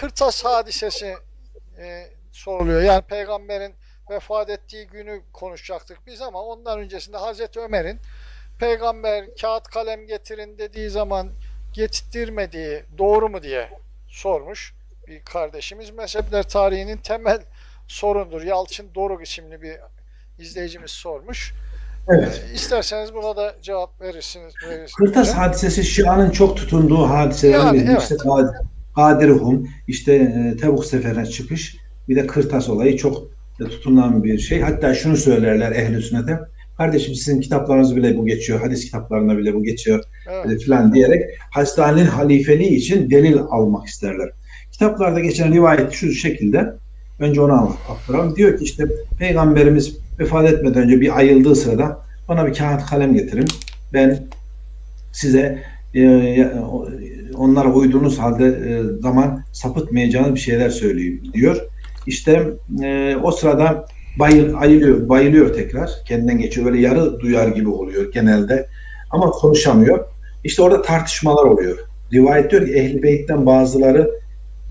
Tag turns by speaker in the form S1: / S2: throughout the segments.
S1: Kırtas hadisesi e, soruluyor. Yani peygamberin vefat ettiği günü konuşacaktık biz ama ondan öncesinde Hazreti Ömer'in peygamber kağıt kalem getirin dediği zaman getirttirmediği doğru mu diye sormuş bir kardeşimiz. Mezhepler tarihinin temel sorundur. Yalçın Doruk isimli bir izleyicimiz sormuş.
S2: Evet.
S1: İsterseniz buna da cevap verirsiniz. verirsiniz
S2: Kırtas hadisesi Şia'nın çok tutunduğu hadiselerden
S1: Yani, evet.
S2: İşte Kadir Hum, işte e, Tebuk seferine çıkış, bir de Kırtas olayı çok e, tutulan bir şey. Hatta şunu söylerler ehl-i sünnete, kardeşim sizin kitaplarınız bile bu geçiyor, hadis kitaplarında bile bu geçiyor
S1: Evet.
S2: e, filan diyerek hastanenin halifeliği için delil almak isterler. Kitaplarda geçen rivayet şu şekilde, önce onu aktaralım. Diyor ki işte Peygamberimiz vefat etmeden önce bir ayıldığı sırada bana bir kağıt kalem getirin. Ben size e, onlara uyduğunuz halde e, zaman sapıtmayacağınız bir şeyler söyleyeyim diyor. İşte e, o sırada bayıl, ayılıyor, bayılıyor tekrar. Kendinden geçiyor. Böyle yarı duyar gibi oluyor genelde. Ama konuşamıyor. İşte orada tartışmalar oluyor. Rivayet diyor ki Ehl-i Beyt'ten bazıları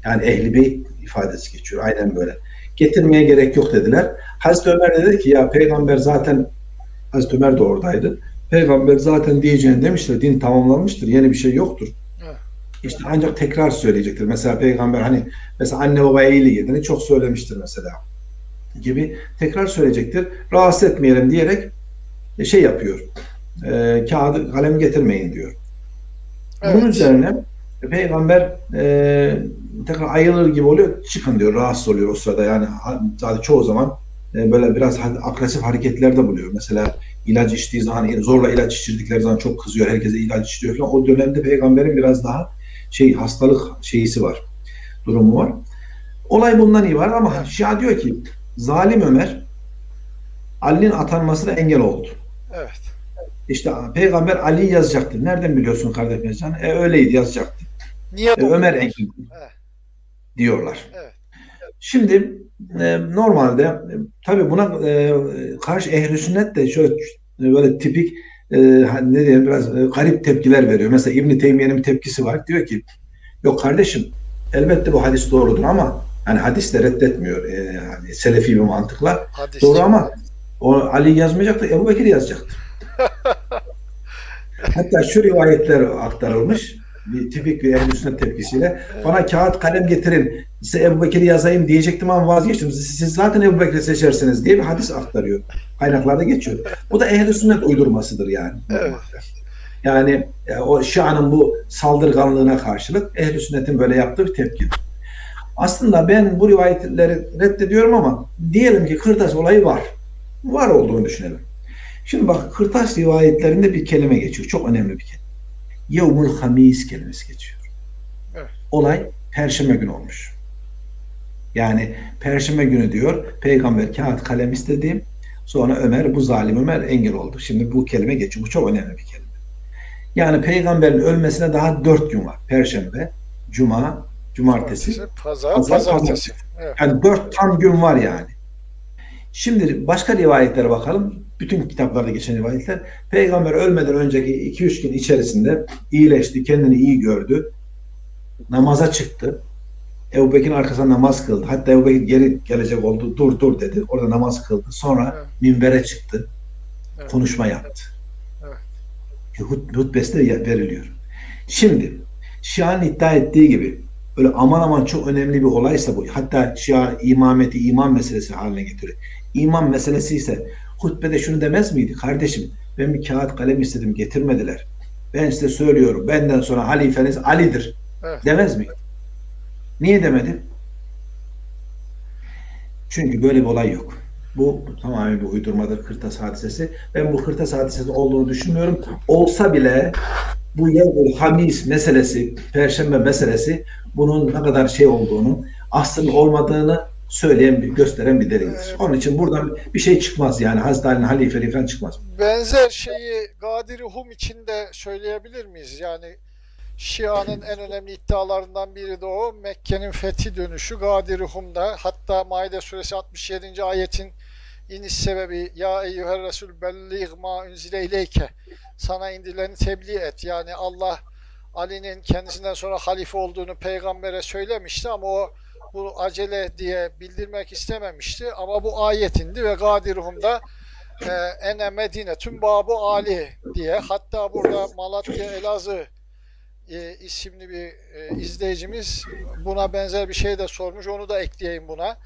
S2: yani Ehl-i Beyt ifadesi geçiyor. Aynen böyle. Getirmeye gerek yok dediler. Hazreti Ömer de dedi ki ya peygamber zaten Hazreti Ömer de oradaydı. Peygamber zaten diyeceğini demiştir. Din tamamlanmıştır. Yeni bir şey yoktur. İşte ancak tekrar söyleyecektir. Mesela peygamber hani mesela anne babaya iyilik edini çok söylemiştir mesela gibi tekrar söyleyecektir. Rahatsız etmeyelim diyerek e, şey yapıyor. E, kağıdı kalem getirmeyin diyor. Bunun
S1: Evet.
S2: üzerine peygamber e, tekrar ayılır gibi oluyor. Çıkın diyor. Rahatsız oluyor o sırada. Yani zaten çoğu zaman e, böyle biraz agresif hareketler de buluyor. Mesela ilaç içtiği zaman zorla ilaç içirdikleri zaman çok kızıyor. Herkese ilaç içiriyor falan. O dönemde peygamberin biraz daha şey hastalık şeyisi var. Durumu var. Olay bundan ibaret ama Şia diyor ki zalim Ömer Ali'nin atanmasına engel oldu.
S1: Evet.
S2: İşte peygamber Ali yazacaktı. Nereden biliyorsun kardeş Mezcan? E öyleydi yazacaktı.
S1: Niye
S2: E? Ömer engel
S1: Evet.
S2: diyorlar.
S1: Evet.
S2: Şimdi e, normalde e, tabii buna e, karşı ehl sünnet de şöyle e, böyle tipik e, hani ne diyelim biraz e, garip tepkiler veriyor. Mesela İbn Teymiye'nin tepkisi var. Diyor ki yok kardeşim elbette bu hadis doğrudur ama hani hadis de reddetmiyor e, yani selefi bir mantıkla.
S1: Hadis.
S2: Doğru ama o Ali yazmayacaktı, Ebu Bekir yazacaktı. Hatta şu rivayetler aktarılmış. Bir tipik bir ehl sünnet tepkisiyle. Bana kağıt kalem getirin. Size Ebu Bekir'i yazayım diyecektim ama vazgeçtim. Siz, siz zaten Ebu Bekir'i seçersiniz diye bir hadis aktarıyor. Kaynaklarda geçiyor. Bu da ehl sünnet uydurmasıdır yani.
S1: Evet.
S2: Yani e, o Şia'nın bu saldırganlığına karşılık ehl sünnetin böyle yaptığı bir tepkidir. Aslında ben bu rivayetleri reddediyorum ama diyelim ki kırtas olayı var. Var olduğunu düşünelim. Şimdi bak kırtas rivayetlerinde bir kelime geçiyor. Çok önemli bir kelime. Yevmul hamis kelimesi geçiyor.
S1: Evet.
S2: Olay Perşembe günü olmuş. Yani Perşembe günü diyor peygamber kağıt kalem istedi. Sonra Ömer bu zalim Ömer engel oldu. Şimdi bu kelime geçiyor. Bu çok önemli bir kelime. Yani peygamberin ölmesine daha dört gün var. Perşembe, Cuma, Cumartesi,
S1: Pazar,
S2: Pazar,
S1: pazartesi. Evet.
S2: yani dört tam gün var yani. Şimdi başka rivayetlere bakalım. Bütün kitaplarda geçen rivayetler. Peygamber ölmeden önceki 2-3 gün içerisinde iyileşti, kendini iyi gördü. Namaza çıktı. Ebu Bekir'in arkasında namaz kıldı. Hatta Ebu Bekir geri gelecek oldu. Dur dur dedi. Orada namaz kıldı. Sonra
S1: Evet.
S2: minbere çıktı.
S1: Evet.
S2: Konuşma yaptı.
S1: Evet.
S2: Hut, hutbesi de veriliyor. Şimdi Şia'nın iddia ettiği gibi öyle aman aman çok önemli bir olaysa bu. Hatta Şia imameti iman meselesi haline getiriyor. İman meselesi ise hutbede şunu demez miydi? Kardeşim ben bir kağıt kalem istedim getirmediler. Ben size söylüyorum benden sonra halifeniz Ali'dir.
S1: Evet.
S2: Demez miydi? Niye demedi? Çünkü böyle bir olay yok. Bu tamamen bir uydurmadır Kırtas hadisesi. Ben bu Kırtas hadisesi olduğunu düşünmüyorum. Olsa bile bu Yevmul Hamis meselesi, Perşembe meselesi bunun ne kadar şey olduğunu, aslında olmadığını söyleyen, bir, gösteren bir delildir.
S1: Evet.
S2: Onun için buradan bir şey çıkmaz yani. Hazreti Ali'nin halifeliği falan çıkmaz.
S1: Benzer şeyi Gadir-i Hum için de söyleyebilir miyiz? Yani Şia'nın en önemli iddialarından biri de o. Mekke'nin fethi dönüşü Gadir-i Hum'da. Hatta Maide suresi 67. ayetin iniş sebebi Ya eyyüher Resul belliğ ma unzile ileyke sana indirileni tebliğ et. Yani Allah Ali'nin kendisinden sonra halife olduğunu peygambere söylemişti ama o bu acele diye bildirmek istememişti. Ama bu ayet indi ve Gadiruhum'da e, ene Medine tüm babu Ali diye hatta burada Malatya Elazığ e, isimli bir e, izleyicimiz buna benzer bir şey de sormuş. Onu da ekleyeyim buna.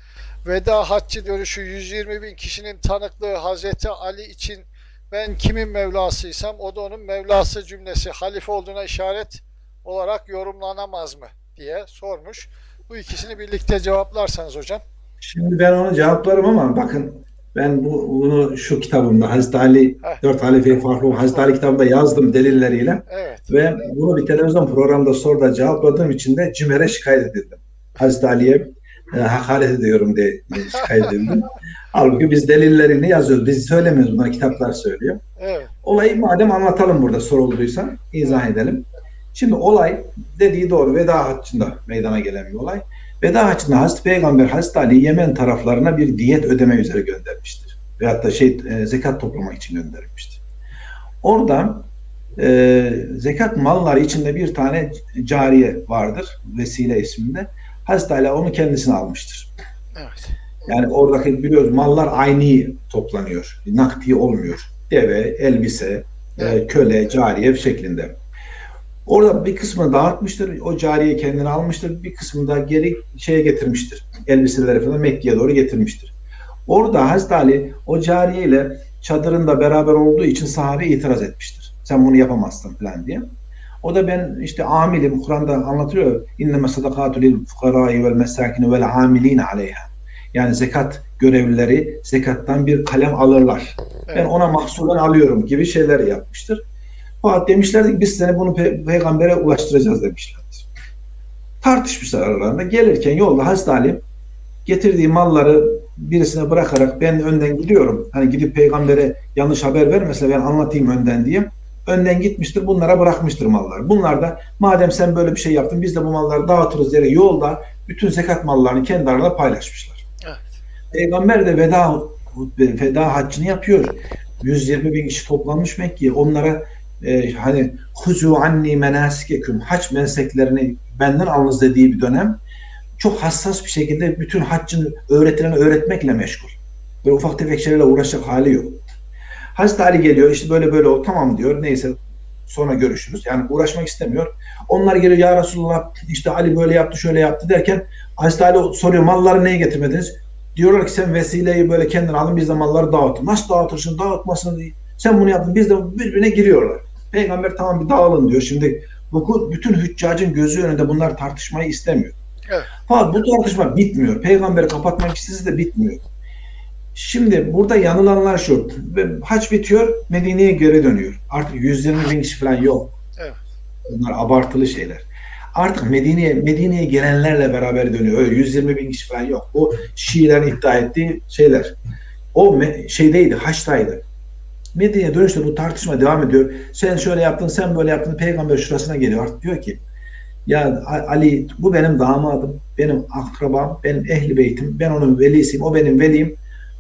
S1: Veda haccı görüşü 120 bin kişinin tanıklığı Hazreti Ali için ben kimin Mevlasıysam o da onun Mevlası cümlesi halife olduğuna işaret olarak yorumlanamaz mı diye sormuş. Bu ikisini birlikte cevaplarsanız hocam.
S2: Şimdi ben onu cevaplarım ama bakın ben bu, bunu şu kitabımda Hazreti Ali
S1: Heh.
S2: Dört Halife Farklı Hazreti Ali kitabında yazdım delilleriyle
S1: Evet.
S2: ve bunu bir televizyon programında soruda cevapladığım için de CİMER'e şikayet edildim. Hazreti Ali'ye e, hakaret ediyorum diye şikayet edildim. Halbuki biz delillerini yazıyoruz. Biz söylemiyoruz bunları kitaplar söylüyor.
S1: Evet.
S2: Olayı madem anlatalım burada sorulduysa izah edelim. Şimdi olay dediği doğru veda haccında meydana gelen bir olay. Veda haccında Hazreti Peygamber Hazreti Ali Yemen taraflarına bir diyet ödeme üzere göndermiştir. Veyahut da şey e, zekat toplamak için göndermiştir. Oradan e, zekat malları içinde bir tane cariye vardır. Vesile isminde. Hazreti Ali onu kendisine almıştır.
S1: Evet.
S2: Yani oradaki biliyoruz mallar aynı toplanıyor. Nakdi olmuyor. Deve, elbise, e, köle, cariye şeklinde. Orada bir kısmını dağıtmıştır. O cariye kendine almıştır. Bir kısmını da geri şeye getirmiştir. Elbiseleri falan Mekke'ye doğru getirmiştir. Orada Hazreti Ali o cariye ile çadırında beraber olduğu için sahabe itiraz etmiştir. Sen bunu yapamazsın falan diye. O da ben işte amilim Kur'an'da anlatıyor. İnneme sadakatu lil fukarai vel mesakine vel amilina aleyha. Yani zekat görevlileri zekattan bir kalem alırlar. Ben
S1: Evet.
S2: ona mahsulen alıyorum gibi şeyler yapmıştır. Fakat demişlerdi ki biz seni bunu pe- peygambere ulaştıracağız demişlerdir. Tartışmışlar aralarında. Gelirken yolda Hazreti Ali getirdiği malları birisine bırakarak ben önden gidiyorum. Hani gidip peygambere yanlış haber vermese ben anlatayım önden diye. Önden gitmiştir bunlara bırakmıştır malları. Bunlar da madem sen böyle bir şey yaptın biz de bu malları dağıtırız diye yolda bütün zekat mallarını kendi aralarında paylaşmışlar.
S1: Evet.
S2: Peygamber de veda veda haccını yapıyor. 120 bin kişi toplanmış Mekke'ye. Onlara e, hani huzu anni menasikeküm hac menseklerini benden alınız dediği bir dönem çok hassas bir şekilde bütün haccın öğretilerini öğretmekle meşgul. Böyle ufak tefek şeylerle uğraşacak hali yok. Hazreti Ali geliyor işte böyle böyle o tamam diyor neyse sonra görüşürüz. Yani uğraşmak istemiyor. Onlar geliyor ya Resulullah işte Ali böyle yaptı şöyle yaptı derken Hazreti Ali soruyor malları neye getirmediniz? Diyorlar ki sen vesileyi böyle kendin alın biz de malları dağıtın. Nasıl dağıtırsın dağıtmasın diye. Sen bunu yaptın biz de birbirine giriyorlar. Peygamber tamam bir dağılın diyor. Şimdi bu bütün hüccacın gözü önünde bunlar tartışmayı istemiyor.
S1: Evet.
S2: Fakat bu tartışma bitmiyor. Peygamberi kapatmak istese de bitmiyor. Şimdi burada yanılanlar şu. Haç bitiyor, Medine'ye geri dönüyor. Artık 120 bin kişi falan yok.
S1: Evet.
S2: Bunlar abartılı şeyler. Artık Medine'ye Medine'ye gelenlerle beraber dönüyor. Öyle 120 bin kişi falan yok. Bu Şiilerin iddia ettiği şeyler. O şeydeydi, Haç'taydı. Medine'ye dönüşte bu tartışma devam ediyor. Sen şöyle yaptın, sen böyle yaptın. Peygamber şurasına geliyor. Artık diyor ki ya Ali bu benim damadım, benim akrabam, benim ehli beytim, ben onun velisiyim, o benim velim.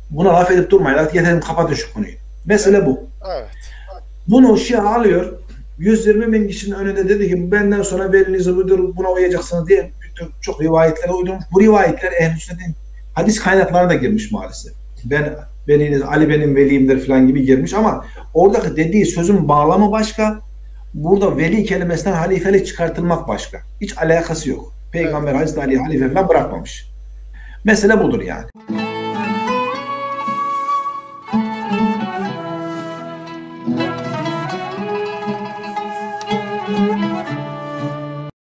S2: Buna laf edip durmayın. Artık yeterim kapatın şu konuyu. Mesele bu.
S1: Evet.
S2: Bunu Şia alıyor. 120 bin kişinin önünde dedi ki benden sonra velinizi budur, buna uyacaksınız diye çok rivayetlere uydurmuş. Bu rivayetler ehl sünnetin hadis kaynaklarına da girmiş maalesef. Ben veliniz Ali benim velimdir falan gibi girmiş ama oradaki dediği sözün bağlamı başka. Burada veli kelimesinden halifelik çıkartılmak başka. Hiç alakası yok. Peygamber Hazreti Ali halife falan bırakmamış. Mesele budur yani.